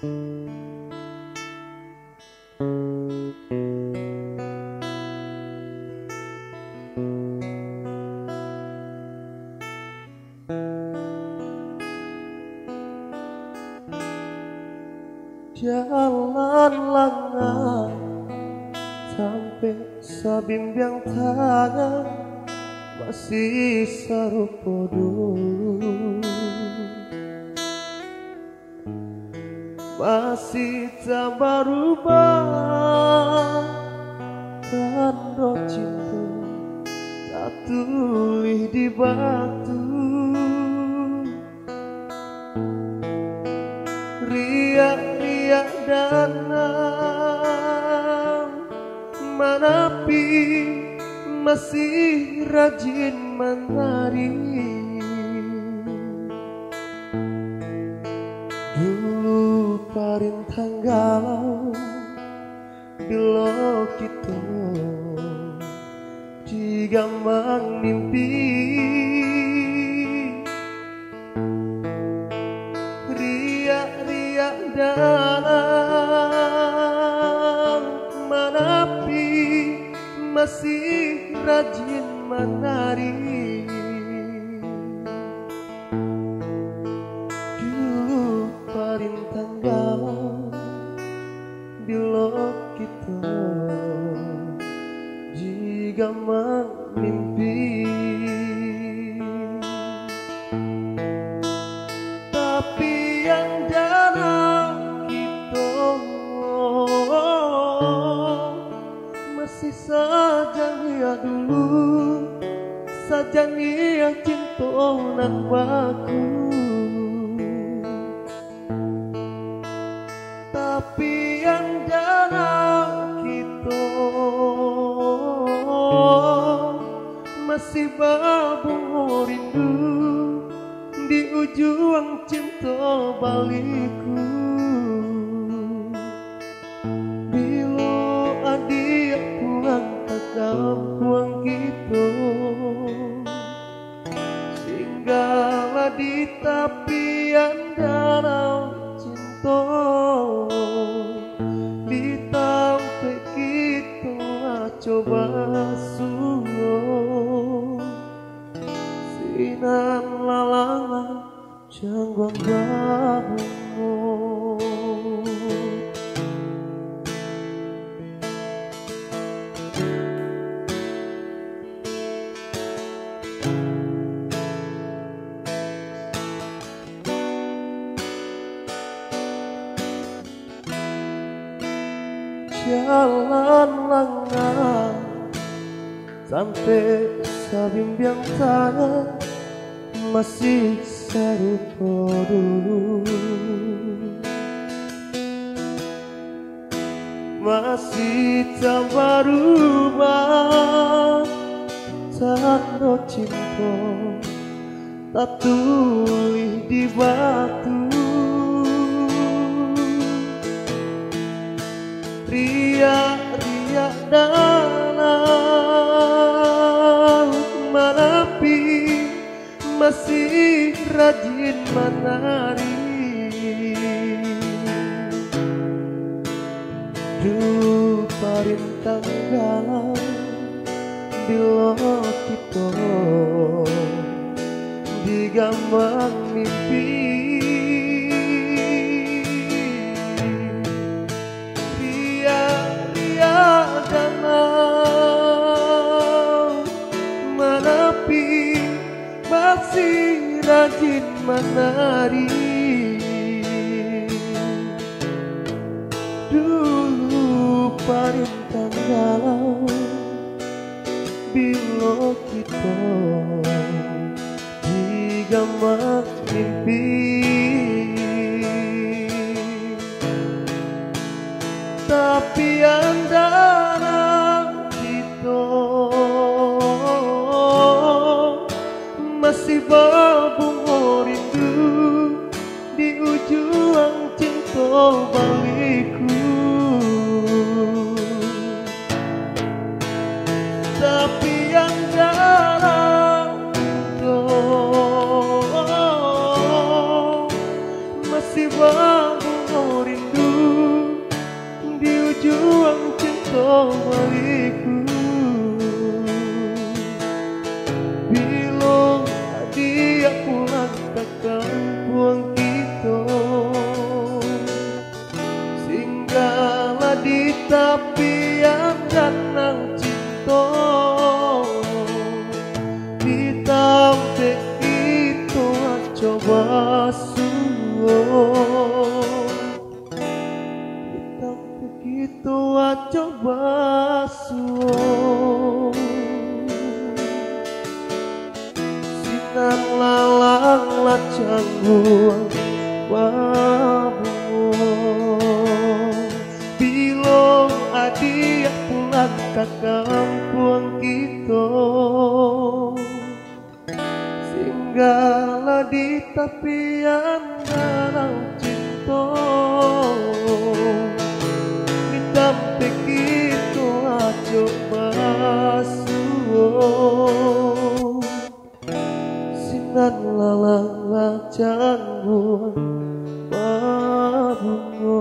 Jalan lengah sampai sabim yang tangan masih seruput dulu. Masih tak berubah tanda cinta tak tulis di batu. Riak-riak danang menepi masih rajin menari bila kita digamang mimpi. Riak-riak dalam menepi masih rajin menari saja nia cinta nan baku tapi yang dalam kita masih babung rindu di ujung cinta baliku jalan lengan sampai sabimbiang tangan masih serupa dulu. Masih tak berubah tanda cinta tak tulis di batu riak-riak dalam menepi masih rajin menari. Dulu parintang galau bila kita digambar mimpi rajin menari. Dulu parintang galau bila kita digambar mimpi cinta itu coba suwo Sinan lalang lacang buang Bilong adik pulang ke kampung kita. Singgahlah di tepian danau cinta Lalang lacang buang babungo